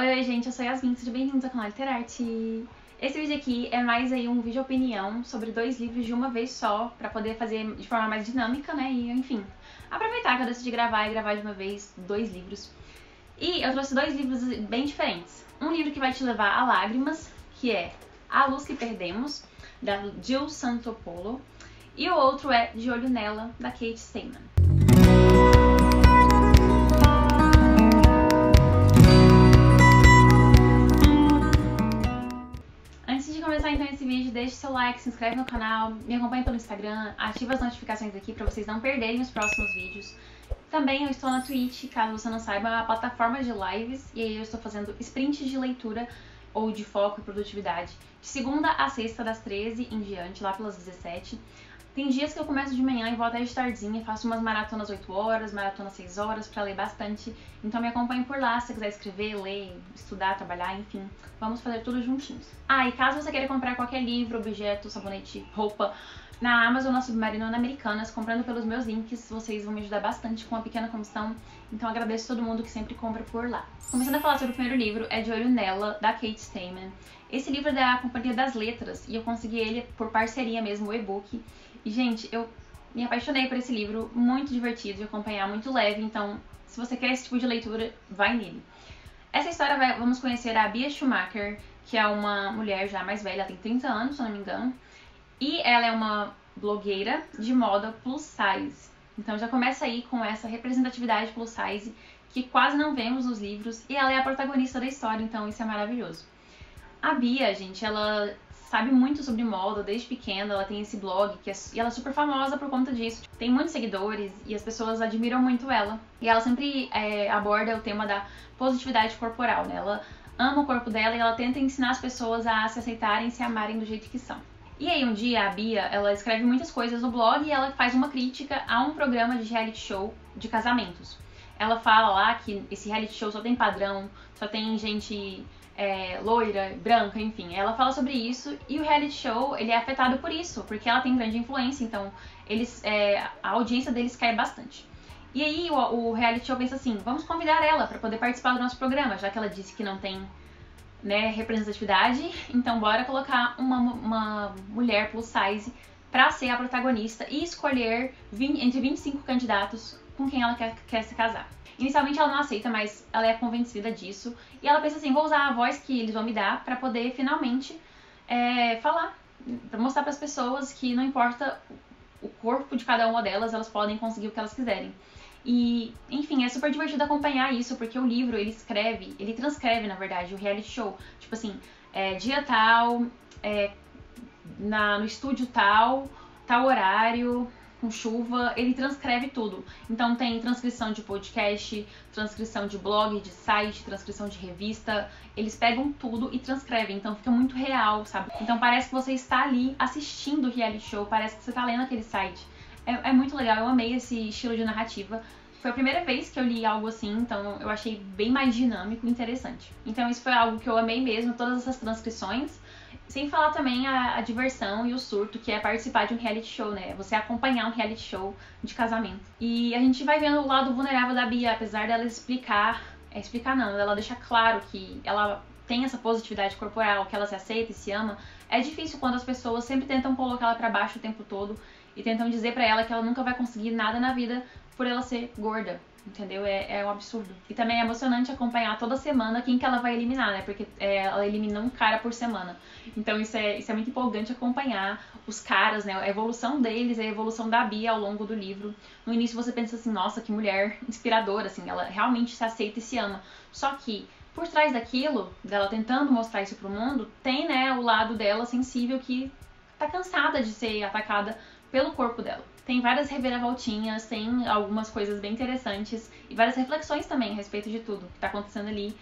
Oi, gente, eu sou Yasmin, sejam bem-vindos ao canal Literarte. Esse vídeo aqui é mais aí um vídeo opinião sobre dois livros de uma vez só, pra poder fazer de forma mais dinâmica, né, e enfim, aproveitar que eu decidi gravar e gravar de uma vez dois livros. E eu trouxe dois livros bem diferentes. Um livro que vai te levar a lágrimas, que é A Luz que Perdemos, da Jill Santopolo, e o outro é De Olho Nela, da Kate Steinman. Começar então esse vídeo, deixe seu like, se inscreve no canal, me acompanhe pelo Instagram, ative as notificações aqui para vocês não perderem os próximos vídeos. Também eu estou na Twitch, caso você não saiba, é uma plataforma de lives e aí eu estou fazendo sprints de leitura ou de foco e produtividade de segunda a sexta, das 13 em diante, lá pelas 17. Tem dias que eu começo de manhã e vou até de tardinha, faço umas maratonas 8 horas, maratonas 6 horas para ler bastante. Então me acompanhe por lá se quiser escrever, ler, estudar, trabalhar, enfim. Vamos fazer tudo juntinhos. Ah, e caso você queira comprar qualquer livro, objeto, sabonete, roupa, na Amazon, na Submarino ou na Americanas, comprando pelos meus links, vocês vão me ajudar bastante com uma pequena comissão. Então agradeço todo mundo que sempre compra por lá. Começando a falar sobre o primeiro livro, é De Olho Nela, da Kate Steinman. Esse livro é da Companhia das Letras e eu consegui ele por parceria mesmo, o e-book. E, gente, eu me apaixonei por esse livro, muito divertido de acompanhar, muito leve, então, se você quer esse tipo de leitura, vai nele. Essa história vai, vamos conhecer a Bia Schumacher, que é uma mulher já mais velha, tem 30 anos, se não me engano, e ela é uma blogueira de moda plus size. Então já começa aí com essa representatividade plus size que quase não vemos nos livros, e ela é a protagonista da história, então isso é maravilhoso. A Bia, gente, ela sabe muito sobre moda desde pequena, ela tem esse blog que é, e ela é super famosa por conta disso. Tem muitos seguidores e as pessoas admiram muito ela. E ela sempre é, aborda o tema da positividade corporal, né? Ela ama o corpo dela e ela tenta ensinar as pessoas a se aceitarem e se amarem do jeito que são. E aí um dia a Bia, ela escreve muitas coisas no blog e ela faz uma crítica a um programa de reality show de casamentos. Ela fala lá que esse reality show só tem padrão, só tem gente é, loira, branca, enfim. Ela fala sobre isso e o reality show ele é afetado por isso, porque ela tem grande influência, então eles, é, a audiência deles cai bastante. E aí o, o, reality show pensa assim, vamos convidar ela para poder participar do nosso programa, já que ela disse que não tem né, representatividade, então bora colocar uma, uma mulher plus size para ser a protagonista e escolher 20, entre 25 candidatos com quem ela quer, quer se casar. Inicialmente ela não aceita, mas ela é convencida disso. E ela pensa assim: vou usar a voz que eles vão me dar para poder finalmente é, falar, para mostrar para as pessoas que não importa o corpo de cada uma delas, elas podem conseguir o que elas quiserem. E, enfim, é super divertido acompanhar isso, porque o livro ele escreve, ele transcreve, na verdade, o reality show. Tipo assim, é, dia tal, é, na, no estúdio tal, tal horário, com chuva, ele transcreve tudo. Então tem transcrição de podcast, transcrição de blog, de site, transcrição de revista. Eles pegam tudo e transcrevem, então fica muito real, sabe? Então parece que você está ali assistindo o reality show, parece que você está lendo aquele site. É, é muito legal, eu amei esse estilo de narrativa. Foi a primeira vez que eu li algo assim, então eu achei bem mais dinâmico e interessante. Então isso foi algo que eu amei mesmo, todas essas transcrições. Sem falar também a, a, diversão e o surto que é participar de um reality show, né? Você acompanhar um reality show de casamento. E a gente vai vendo o lado vulnerável da Bia, apesar dela explicar. É, explicar não, ela deixa claro que ela tem essa positividade corporal, que ela se aceita e se ama. É difícil quando as pessoas sempre tentam colocar ela para baixo o tempo todo e tentam dizer para ela que ela nunca vai conseguir nada na vida por ela ser gorda, entendeu? É, é um absurdo. E também é emocionante acompanhar toda semana quem que ela vai eliminar, né? Porque é, ela elimina um cara por semana. Então isso é, isso é muito empolgante acompanhar os caras, né? A evolução deles, a evolução da Bia ao longo do livro. No início você pensa assim, nossa, que mulher inspiradora, assim, ela realmente se aceita e se ama. Só que por trás daquilo, dela tentando mostrar isso pro mundo, tem, né, o lado dela sensível que tá cansada de ser atacada pelo corpo dela. Tem várias reviravoltinhas, tem algumas coisas bem interessantes e várias reflexões também a respeito de tudo que tá acontecendo ali.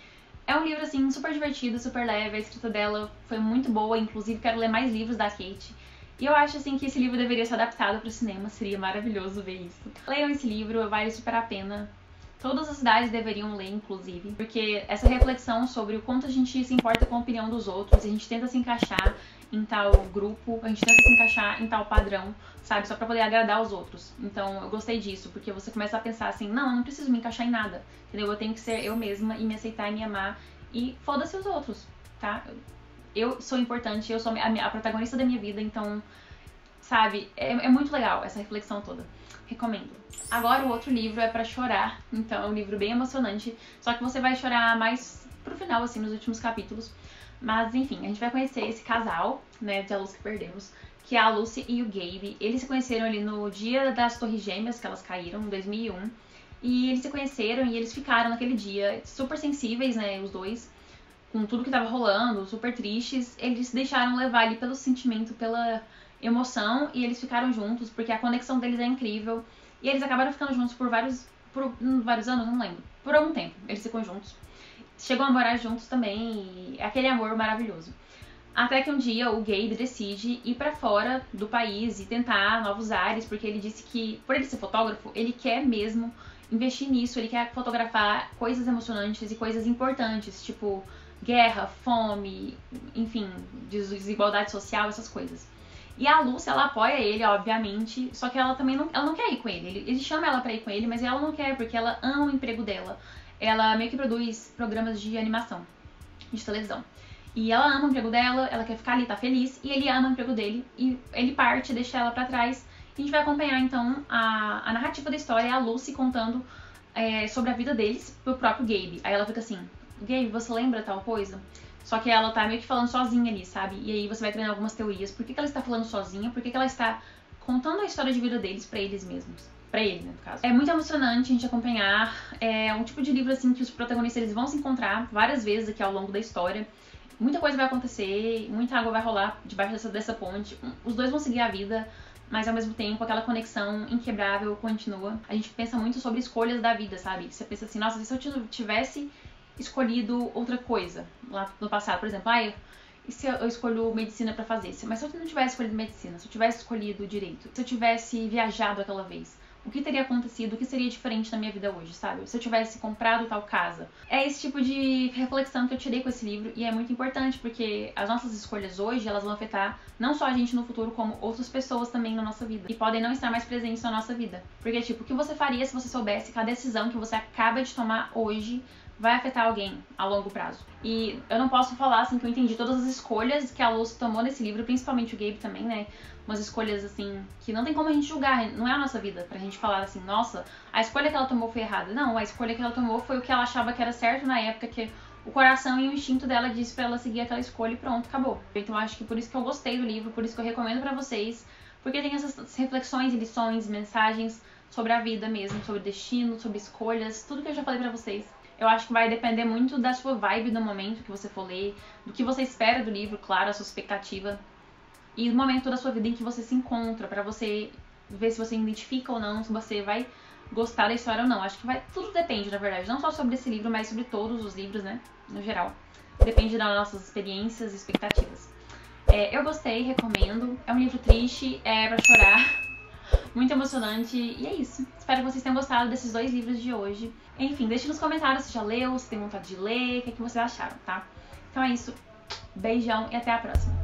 É um livro, assim, super divertido, super leve, a escrita dela foi muito boa, inclusive quero ler mais livros da Kate. E eu acho, assim, que esse livro deveria ser adaptado para o cinema, seria maravilhoso ver isso. Leiam esse livro, vale super a pena. Todas as cidades deveriam ler, inclusive, porque essa reflexão sobre o quanto a gente se importa com a opinião dos outros, a gente tenta se encaixar em tal grupo, a gente tenta se encaixar em tal padrão, sabe? Só para poder agradar os outros. Então eu gostei disso, porque você começa a pensar assim: não, eu não preciso me encaixar em nada, entendeu? Eu tenho que ser eu mesma e me aceitar e me amar e foda-se os outros, tá? Eu sou importante, eu sou a, a protagonista da minha vida, então, sabe, é, é muito legal essa reflexão toda. Recomendo. Agora o outro livro é para chorar, então é um livro bem emocionante, só que você vai chorar mais pro final, assim, nos últimos capítulos. Mas enfim, a gente vai conhecer esse casal, né, de A Luz que Perdemos, que é a Lucy e o Gabe. Eles se conheceram ali no dia das Torres Gêmeas, que elas caíram, em 2001. E eles se conheceram e eles ficaram naquele dia super sensíveis, né, os dois, com tudo que tava rolando, super tristes. Eles se deixaram levar ali pelo sentimento, pela emoção e eles ficaram juntos porque a conexão deles é incrível. E eles acabaram ficando juntos por vários, por vários anos, não lembro. Por algum tempo, eles ficam juntos. Chegam a morar juntos também, aquele amor maravilhoso. Até que um dia o Gabe decide ir para fora do país e tentar novos ares, porque ele disse que, por ele ser fotógrafo, ele quer mesmo investir nisso, ele quer fotografar coisas emocionantes e coisas importantes, tipo guerra, fome, enfim, desigualdade social, essas coisas. E a Lúcia, ela apoia ele, obviamente, só que ela também não, ela não quer ir com ele. ele. Ele chama ela pra ir com ele, mas ela não quer, porque ela ama o emprego dela. Ela meio que produz programas de animação, de televisão. E ela ama o emprego dela, ela quer ficar ali, tá feliz, e ele ama o emprego dele, e ele parte, deixa ela para trás. E a gente vai acompanhar então a, a narrativa da história, a Lucy contando é, sobre a vida deles pro próprio Gabe. Aí ela fica assim: Gabe, você lembra tal coisa? Só que ela tá meio que falando sozinha ali, sabe? E aí você vai criando algumas teorias. Por que, que ela está falando sozinha? Por que, que ela está contando a história de vida deles para eles mesmos? Pra ele, né, no caso. É muito emocionante a gente acompanhar. É um tipo de livro, assim, que os protagonistas eles vão se encontrar várias vezes aqui ao longo da história muita coisa vai acontecer, muita água vai rolar debaixo dessa, dessa ponte. Os dois vão seguir a vida, mas ao mesmo tempo aquela conexão inquebrável continua. A gente pensa muito sobre escolhas da vida, sabe? Você pensa assim, nossa, se eu tivesse escolhido outra coisa lá no passado, por exemplo, ah, e se eu escolho medicina para fazer? Mas se eu não tivesse escolhido medicina, se eu tivesse escolhido direito, se eu tivesse viajado aquela vez, o que teria acontecido, o que seria diferente na minha vida hoje, sabe? Se eu tivesse comprado tal casa. É esse tipo de reflexão que eu tirei com esse livro e é muito importante porque as nossas escolhas hoje, elas vão afetar não só a gente no futuro, como outras pessoas também na nossa vida e podem não estar mais presentes na nossa vida. Porque tipo, o que você faria se você soubesse que a decisão que você acaba de tomar hoje vai afetar alguém a longo prazo. E eu não posso falar assim que eu entendi todas as escolhas que a Lucy tomou nesse livro, principalmente o Gabe também, né? Umas escolhas assim que não tem como a gente julgar, não é a nossa vida pra gente falar assim, nossa, a escolha que ela tomou foi errada. Não, a escolha que ela tomou foi o que ela achava que era certo na época que o coração e o instinto dela disse para ela seguir aquela escolha e pronto, acabou. Então acho que por isso que eu gostei do livro, por isso que eu recomendo para vocês, porque tem essas reflexões lições, mensagens sobre a vida mesmo, sobre destino, sobre escolhas, tudo que eu já falei para vocês. Eu acho que vai depender muito da sua vibe no momento que você for ler, do que você espera do livro, claro, a sua expectativa. E do momento da sua vida em que você se encontra, para você ver se você identifica ou não, se você vai gostar da história ou não. Acho que vai. Tudo depende, na verdade. Não só sobre esse livro, mas sobre todos os livros, né? No geral. Depende das nossas experiências e expectativas. É, eu gostei, recomendo. É um livro triste, é pra chorar muito emocionante. E é isso. Espero que vocês tenham gostado desses dois livros de hoje. Enfim, deixe nos comentários se já leu, se tem vontade de ler, o que, é que vocês acharam, tá? Então é isso. Beijão e até a próxima.